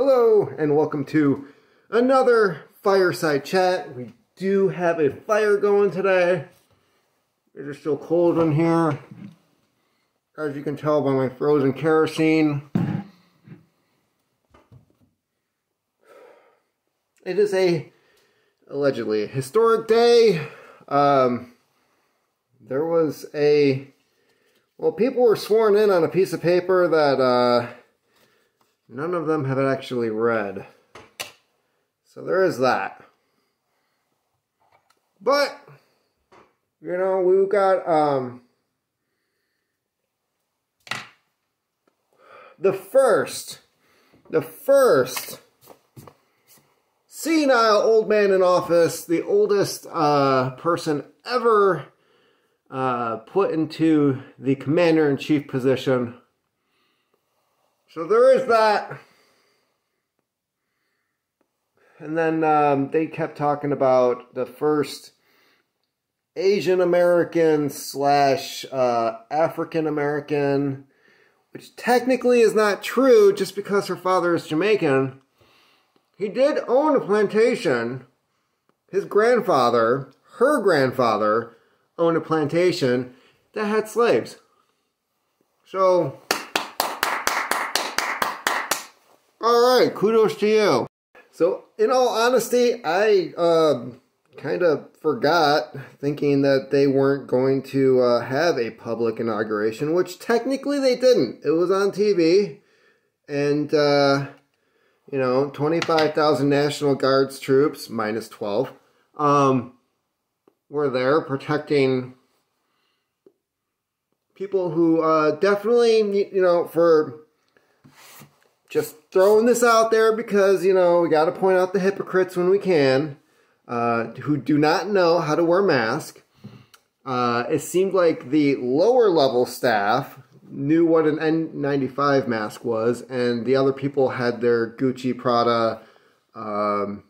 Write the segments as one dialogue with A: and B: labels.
A: Hello, and welcome to another fireside chat. We do have a fire going today. It is still cold in here, as you can tell by my frozen kerosene. It is a allegedly historic day. Um, there was a well, people were sworn in on a piece of paper that uh, none of them have actually read. So there is that. But, you know, we've got um, the first, the first senile old man in office, the oldest uh, person ever uh, put into the commander in chief position. So there is that. And then um, they kept talking about the first Asian American slash uh, African American, which technically is not true just because her father is Jamaican. He did own a plantation. His grandfather, her grandfather, owned a plantation that had slaves. So, all right, kudos to you. So, in all honesty, I uh, kind of forgot thinking that they weren't going to uh, have a public inauguration, which technically they didn't. It was on TV, and uh, you know, twenty-five thousand National Guards troops minus twelve. Um, were there protecting people who uh, definitely, you know, for just throwing this out there because, you know, we got to point out the hypocrites when we can uh, who do not know how to wear masks. Uh, it seemed like the lower level staff knew what an N95 mask was, and the other people had their Gucci, Prada, um,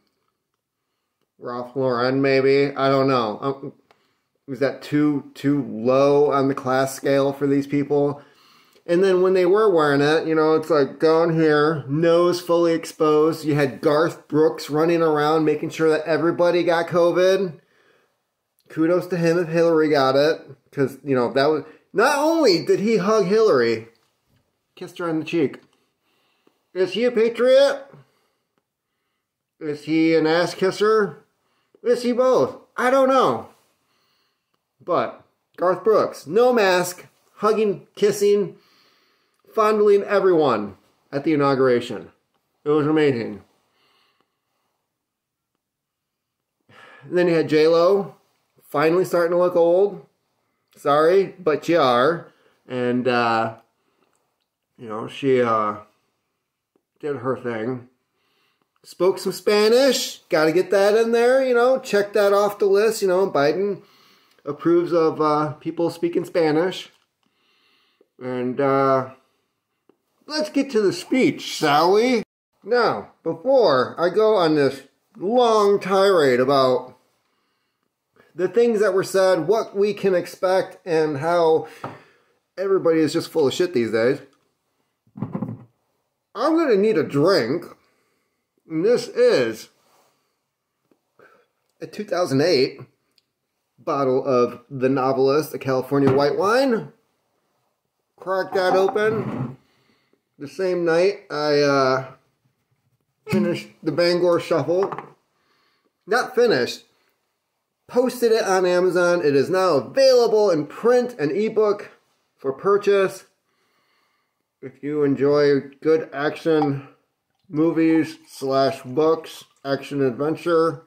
A: Ralph Lauren, maybe. I don't know. Um, was that too too low on the class scale for these people? And then when they were wearing it, you know, it's like going here, nose fully exposed. You had Garth Brooks running around making sure that everybody got COVID. Kudos to him if Hillary got it, because you know that was not only did he hug Hillary, kissed her on the cheek. Is he a patriot? Is he an ass kisser? Is he both? I don't know. But Garth Brooks, no mask, hugging, kissing, fondling everyone at the inauguration. It was amazing. And then you had J Lo, finally starting to look old. Sorry, but you are. And uh, you know, she uh, did her thing spoke some Spanish. Got to get that in there, you know, check that off the list. You know, Biden approves of uh, people speaking Spanish. And uh, let's get to the speech, shall we? Now, before I go on this long tirade about the things that were said, what we can expect, and how everybody is just full of shit these days, I'm going to need a drink and this is a 2008 bottle of The Novelist, a California white wine. Crack that open. The same night I uh, finished the Bangor Shuffle. Not finished. Posted it on Amazon. It is now available in print and ebook for purchase. If you enjoy good action movies slash books, action adventure.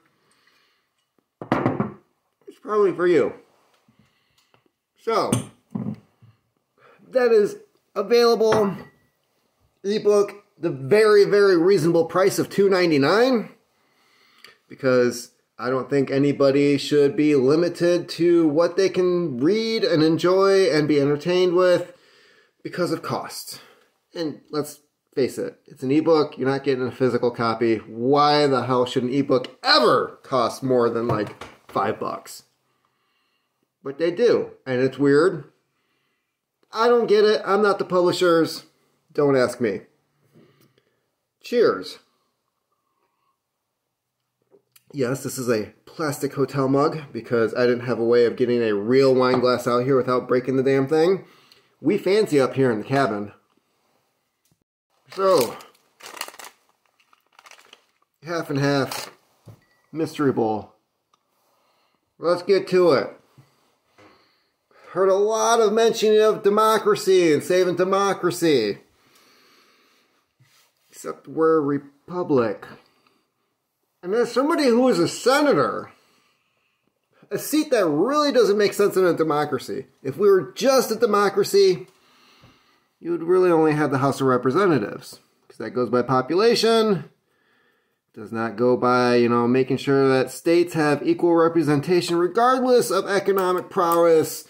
A: It's probably for you. So, that is available ebook the very very reasonable price of 2.99 because I don't think anybody should be limited to what they can read and enjoy and be entertained with because of cost. And let's face it, it's an ebook. You're not getting a physical copy. Why the hell should an ebook ever cost more than like five bucks? But they do, and it's weird. I don't get it. I'm not the publishers. Don't ask me. Cheers. Yes, this is a plastic hotel mug because I didn't have a way of getting a real wine glass out here without breaking the damn thing. We fancy up here in the cabin. So, half and half mystery bowl. Let's get to it. Heard a lot of mentioning of democracy and saving democracy. Except we're a republic. And as somebody who is a senator, a seat that really doesn't make sense in a democracy. If we were just a democracy, you would really only have the House of Representatives. Because that goes by population, does not go by, you know, making sure that states have equal representation regardless of economic prowess,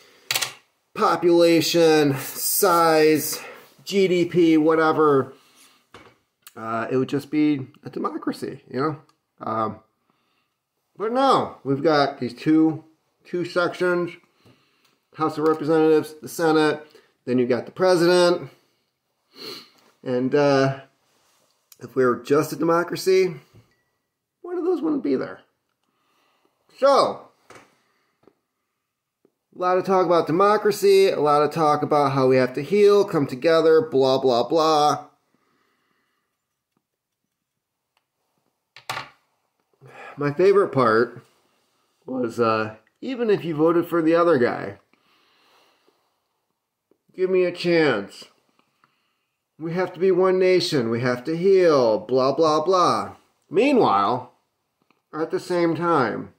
A: population, size, GDP, whatever. Uh, it would just be a democracy, you know? Um, but no, we've got these two two sections: House of Representatives, the Senate. Then you got the president. And uh, if we were just a democracy, one of those wouldn't be there. So, a lot of talk about democracy, a lot of talk about how we have to heal, come together, blah, blah, blah. My favorite part was uh, even if you voted for the other guy, give me a chance. We have to be one nation. We have to heal. Blah, blah, blah. Meanwhile, at the same time,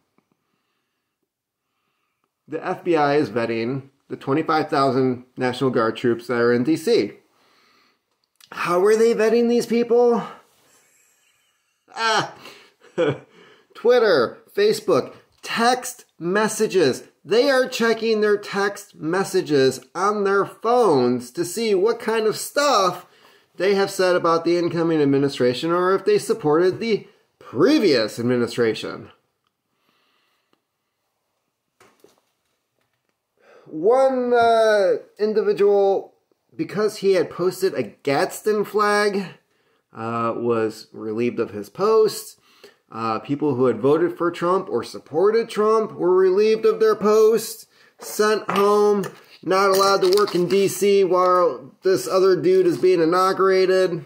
A: the FBI is vetting the 25,000 National Guard troops that are in DC. How are they vetting these people? Ah, Twitter, Facebook, text messages. They are checking their text messages on their phones to see what kind of stuff they have said about the incoming administration or if they supported the previous administration. One uh, individual, because he had posted a Gadsden flag, uh, was relieved of his post. Uh, people who had voted for Trump or supported Trump were relieved of their posts, sent home, not allowed to work in D.C. while this other dude is being inaugurated.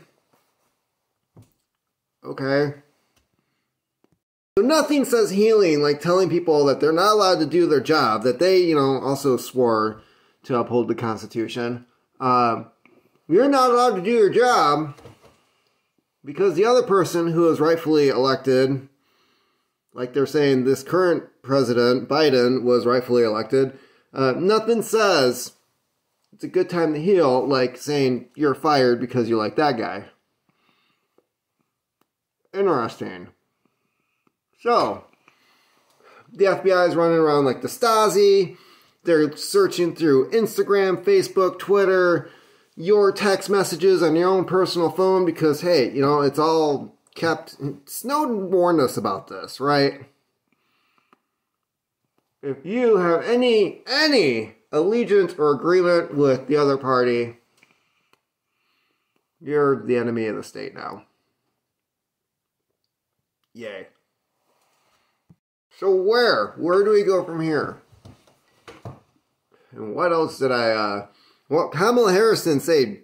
A: Okay. So nothing says healing like telling people that they're not allowed to do their job, that they, you know, also swore to uphold the Constitution. Uh, you're not allowed to do your job because the other person who is rightfully elected, like they're saying this current president, Biden, was rightfully elected, uh, nothing says it's a good time to heal like saying you're fired because you like that guy. Interesting. So, the FBI is running around like the Stasi. They're searching through Instagram, Facebook, Twitter, your text messages on your own personal phone because, hey, you know, it's all kept. Snowden warned us about this, right? If you have any any allegiance or agreement with the other party, you're the enemy of the state now. Yay. So where? Where do we go from here? And what else did I uh well, Kamala Harris didn't say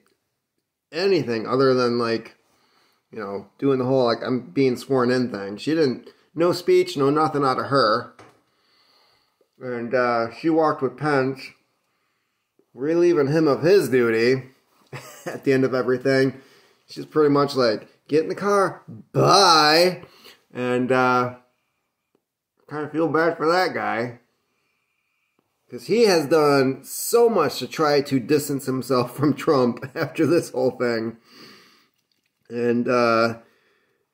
A: anything other than like, you know, doing the whole like I'm being sworn in thing. She didn't, no speech, no nothing out of her. And uh, she walked with Pence, relieving him of his duty at the end of everything. She's pretty much like, get in the car, bye. And uh, kind of feel bad for that guy. Because he has done so much to try to distance himself from Trump after this whole thing. And uh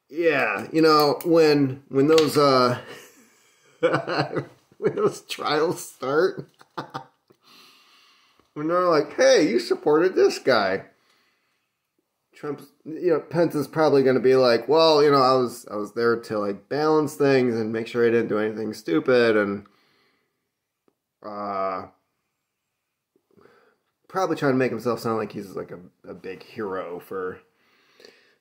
A: yeah, you know, when when those uh when those trials start when they're like, "Hey, you supported this guy." Trump's, you know, Pence is probably going to be like, "Well, you know, I was I was there to like balance things and make sure I didn't do anything stupid and uh, probably trying to make himself sound like he's like a, a big hero for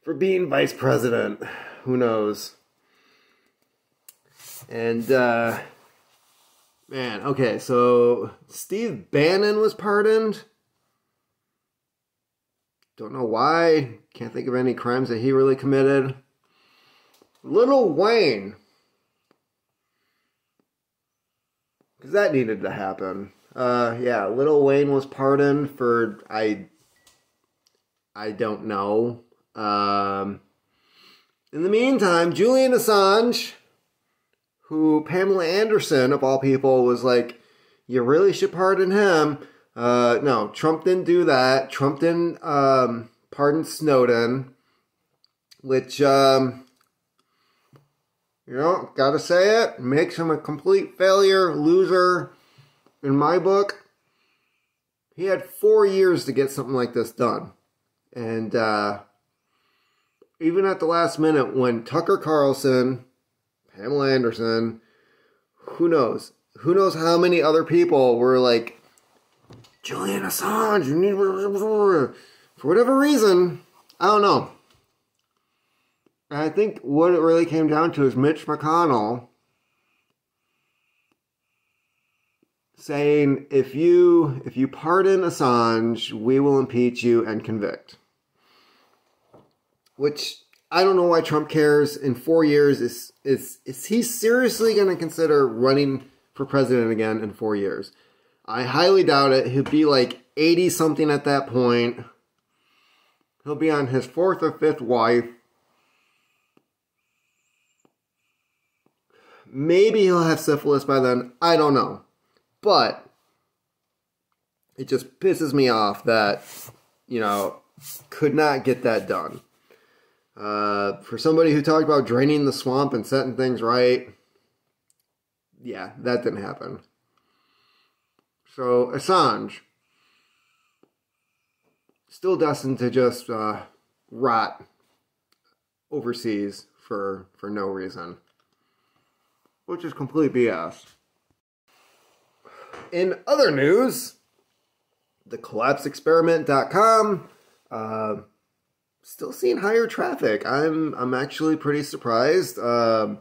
A: for being vice president. Who knows? And uh man, okay, so Steve Bannon was pardoned. Don't know why. Can't think of any crimes that he really committed. Lil Wayne. Because that needed to happen. Uh, yeah, Lil Wayne was pardoned for I. I don't know. Um, in the meantime, Julian Assange, who Pamela Anderson of all people was like, you really should pardon him. Uh, no, Trump didn't do that. Trump didn't um, pardon Snowden, which um, you know, gotta say it, makes him a complete failure, loser. In my book, he had four years to get something like this done. And uh, even at the last minute, when Tucker Carlson, Pamela Anderson, who knows? Who knows how many other people were like, Julian Assange, for whatever reason, I don't know. I think what it really came down to is Mitch McConnell saying if you if you pardon Assange, we will impeach you and convict. Which I don't know why Trump cares. In four years, is is is he seriously going to consider running for president again in four years? I highly doubt it. He'll be like eighty something at that point. He'll be on his fourth or fifth wife. Maybe he'll have syphilis by then. I don't know. But it just pisses me off that, you know, could not get that done. Uh, for somebody who talked about draining the swamp and setting things right, yeah, that didn't happen. So, Assange, still destined to just uh, rot overseas for for no reason which is complete BS. In other news, the collapseexperiment.com uh, still seeing higher traffic. I'm I'm actually pretty surprised. Uh,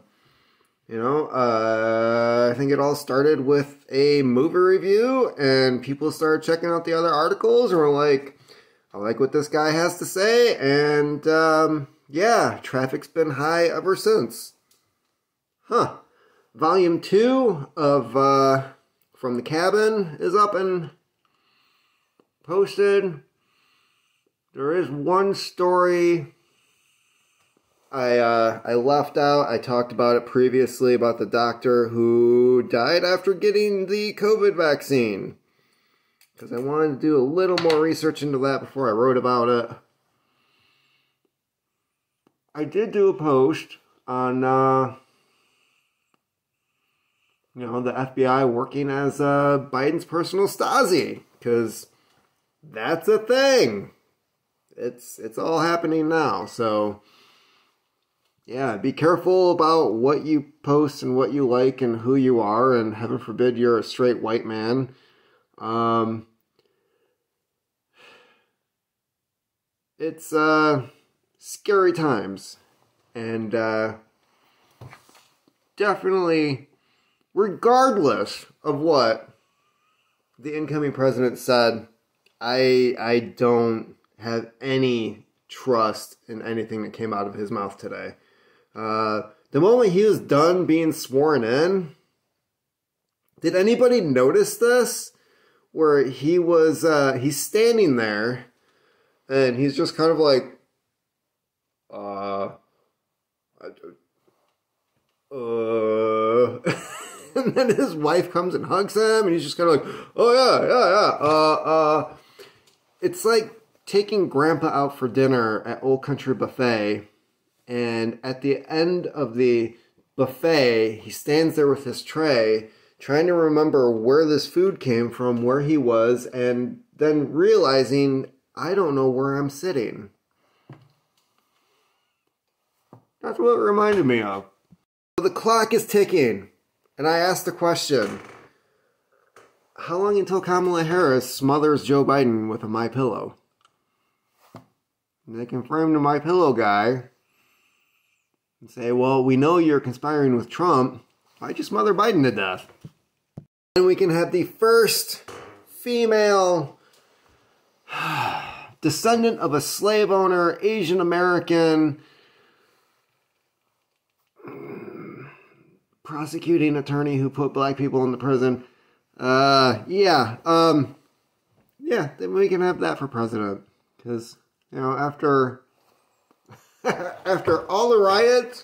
A: you know, uh, I think it all started with a movie review, and people started checking out the other articles, and were like, "I like what this guy has to say," and um, yeah, traffic's been high ever since. Huh volume two of uh, From the Cabin is up and posted. There is one story I uh, I left out. I talked about it previously about the doctor who died after getting the COVID vaccine. Because I wanted to do a little more research into that before I wrote about it. I did do a post on uh, you know, the FBI working as uh, Biden's personal Stasi, because that's a thing. It's it's all happening now. So yeah, be careful about what you post and what you like and who you are, and heaven forbid you're a straight white man. Um, it's uh, scary times, and uh, definitely regardless of what the incoming president said, I I don't have any trust in anything that came out of his mouth today. Uh, the moment he was done being sworn in, did anybody notice this? Where he was, uh, he's standing there, and he's just kind of like, uh, uh. and then his wife comes and hugs him, and he's just kind of like, "Oh yeah, yeah, yeah." Uh, uh, it's like taking Grandpa out for dinner at Old Country Buffet, and at the end of the buffet, he stands there with his tray, trying to remember where this food came from, where he was, and then realizing, I don't know where I'm sitting. That's what it reminded me of. The clock is ticking. And I asked the question How long until Kamala Harris smothers Joe Biden with a My Pillow? And they frame the My Pillow guy and say, well, we know you're conspiring with Trump. Why just mother Biden to death? And we can have the first female descendant of a slave owner, Asian American, prosecuting attorney who put black people in the prison. Uh, yeah, um, yeah, then we can have that for president. Because, you know, after, after all the riots,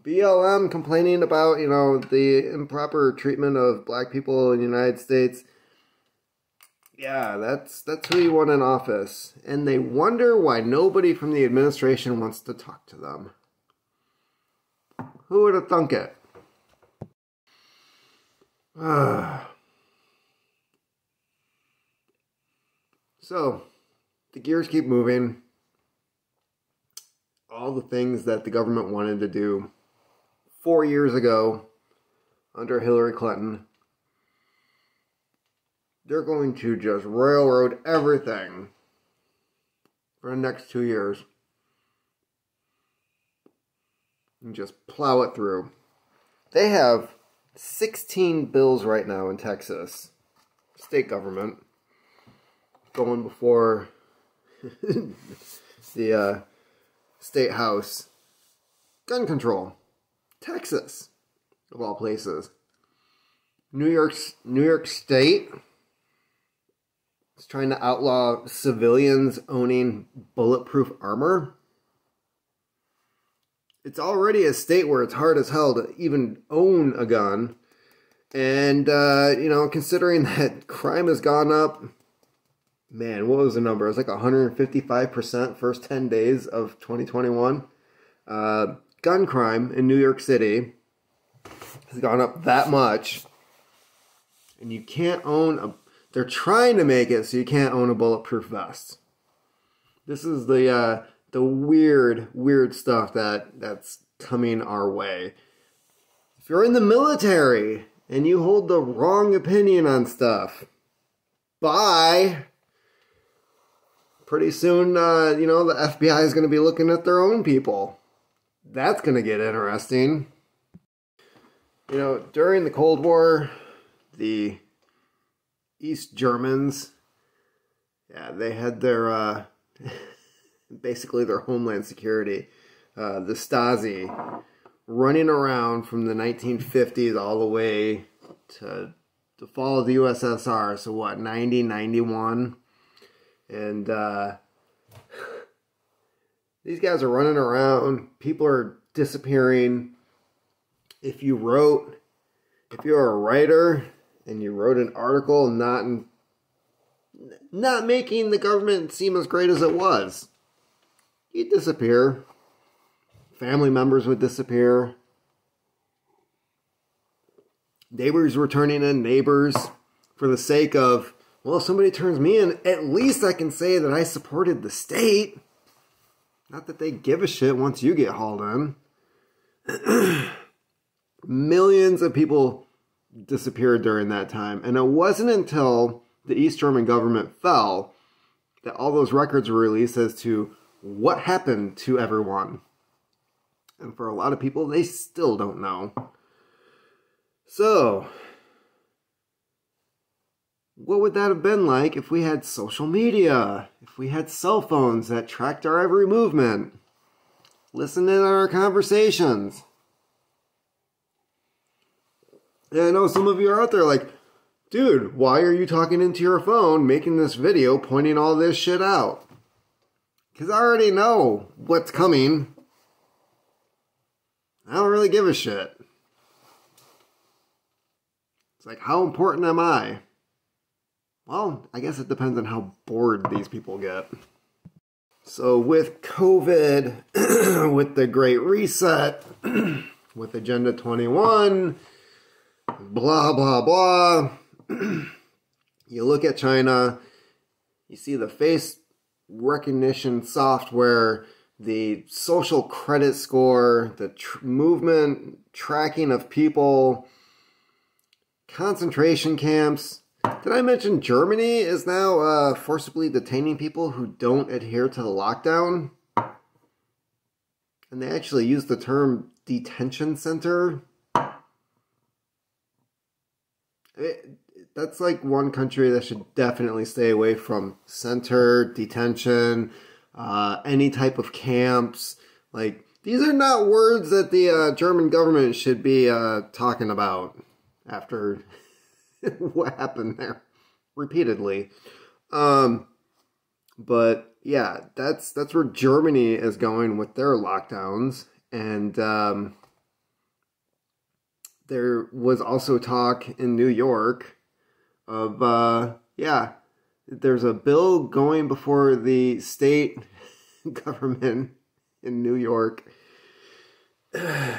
A: BLM complaining about, you know, the improper treatment of black people in the United States, yeah, that's that's who you want in office. And they wonder why nobody from the administration wants to talk to them. Who would have thunk it? so, the gears keep moving. All the things that the government wanted to do four years ago under Hillary Clinton, they're going to just railroad everything for the next two years and just plow it through. They have 16 bills right now in Texas, state government, going before the uh, state house. Gun control, Texas, of all places. New York, New York State is trying to outlaw civilians owning bulletproof armor it's already a state where it's hard as hell to even own a gun. And, uh, you know, considering that crime has gone up, man, what was the number? It was like 155% first 10 days of 2021. Uh, gun crime in New York City has gone up that much. And you can't own a. They're trying to make it so you can't own a bulletproof vest. This is the uh, the weird, weird stuff that that's coming our way. If you're in the military and you hold the wrong opinion on stuff, bye. Pretty soon, uh, you know, the FBI is going to be looking at their own people. That's going to get interesting. You know, during the Cold War, the East Germans, yeah, they had their uh, basically their homeland security, uh, the Stasi, running around from the 1950s all the way to the fall of the USSR. So what, 90, 91? And uh, these guys are running around. People are disappearing. If you wrote, if you're a writer and you wrote an article not in, not making the government seem as great as it was, you'd disappear. Family members would disappear. Neighbors were turning in neighbors for the sake of, well, if somebody turns me in, at least I can say that I supported the state. Not that they give a shit once you get hauled in. Millions of people disappeared during that time. And it wasn't until the East German government fell that all those records were released as to what happened to everyone. And for a lot of people, they still don't know. So, what would that have been like if we had social media? If we had cell phones that tracked our every movement? Listened in on our conversations? And I know some of you are out there like, dude, why are you talking into your phone, making this video, pointing all this shit out? Because I already know what's coming. I don't really give a shit. It's like, how important am I? Well, I guess it depends on how bored these people get. So, with COVID, with the Great Reset, with Agenda 21, blah, blah, blah, you look at China, you see the face recognition software, the social credit score, the tr- movement tracking of people, concentration camps, did I mention Germany is now uh, forcibly detaining people who don't adhere to the lockdown? And they actually use the term detention center. That's like one country that should definitely stay away from center, detention, uh, any type of camps. Like, these are not words that the uh, German government should be uh, talking about after what happened there repeatedly. Um, but yeah, that's that's where Germany is going with their lockdowns, and um, there was also talk in New York of uh, yeah, there's a bill going before the state government in New York that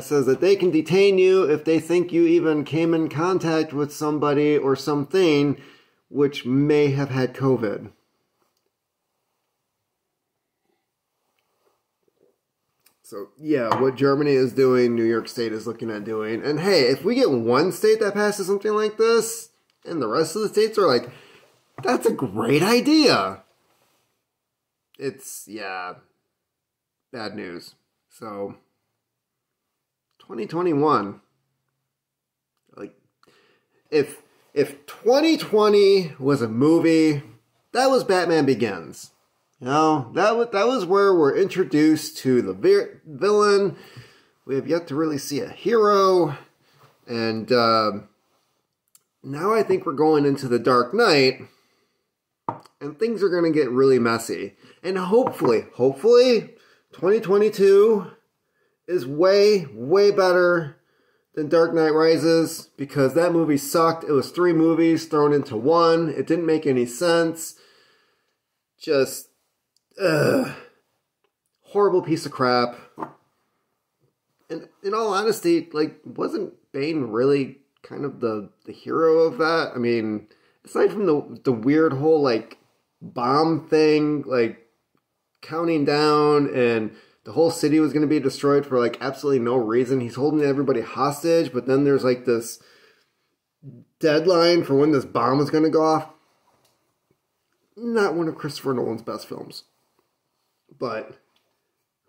A: says that they can detain you if they think you even came in contact with somebody or something which may have had COVID. So, yeah, what Germany is doing, New York State is looking at doing. And hey, if we get one state that passes something like this, and the rest of the states are like, that's a great idea. It's, yeah, bad news. So, 2021. Like, if if 2020 was a movie, that was Batman Begins. You know, that was that was where we're introduced to the vi- villain. We have yet to really see a hero, and uh, now I think we're going into the Dark Knight, and things are going to get really messy. And hopefully, hopefully, 2022 is way, way better than Dark Knight Rises because that movie sucked. It was three movies thrown into one. It didn't make any sense. Just, ugh. Horrible piece of crap. And in all honesty, like, wasn't Bane really kind of the, the hero of that? I mean, aside from the the weird whole like bomb thing, like counting down and the whole city was going to be destroyed for like absolutely no reason. He's holding everybody hostage, but then there's like this deadline for when this bomb is going to go off. Not one of Christopher Nolan's best films. But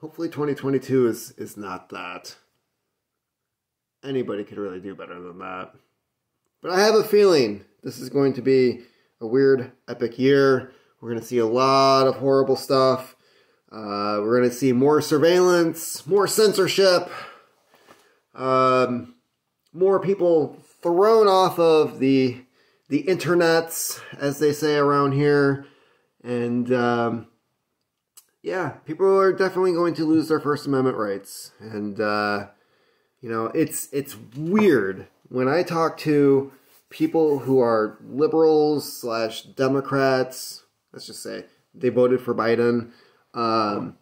A: hopefully 2022 is is not that. Anybody could really do better than that. But I have a feeling this is going to be a weird epic year. We're going to see a lot of horrible stuff uh, we're going to see more surveillance, more censorship, um, more people thrown off of the the internets, as they say around here, and um, yeah, people are definitely going to lose their First Amendment rights, and uh, you know it's it's weird when I talk to people who are liberals slash Democrats. Let's just say they voted for Biden um,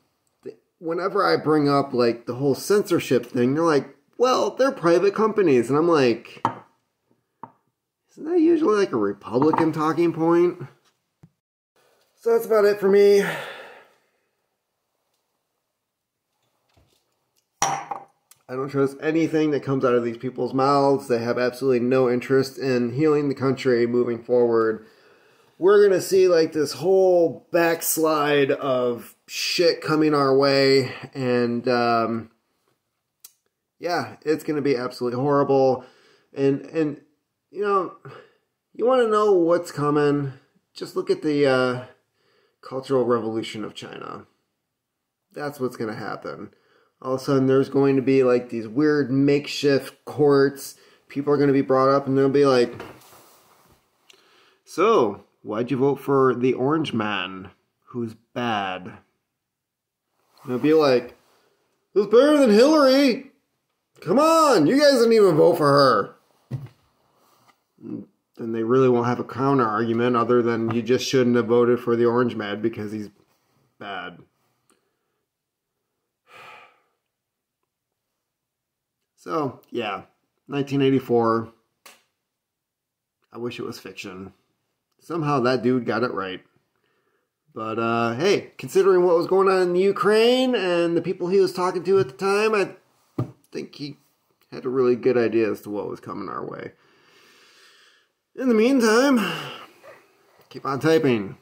A: whenever I bring up like the whole censorship thing, they're like, well, they're private companies. And I'm like, isn't that usually like a Republican talking point? So that's about it for me. Don't trust anything that comes out of these people's mouths. They have absolutely no interest in healing the country moving forward. We're going to see like this whole backslide of shit coming our way, and um, yeah, it's going to be absolutely horrible. And and you know, you want to know what's coming? Just look at the uh, Cultural Revolution of China. That's what's going to happen. All of a sudden, there's going to be like these weird makeshift courts. People are going to be brought up, and they'll be like, "So, why'd you vote for the Orange Man, who's bad?" And it'll be like, it's better than Hillary. Come on, you guys didn't even vote for her. then they really won't have a counter argument other than you just shouldn't have voted for the orange man because he's bad. So, yeah, 1984. I wish it was fiction. Somehow that dude got it right. But uh, hey, considering what was going on in Ukraine and the people he was talking to at the time, I think he had a really good idea as to what was coming our way. In the meantime, keep on typing.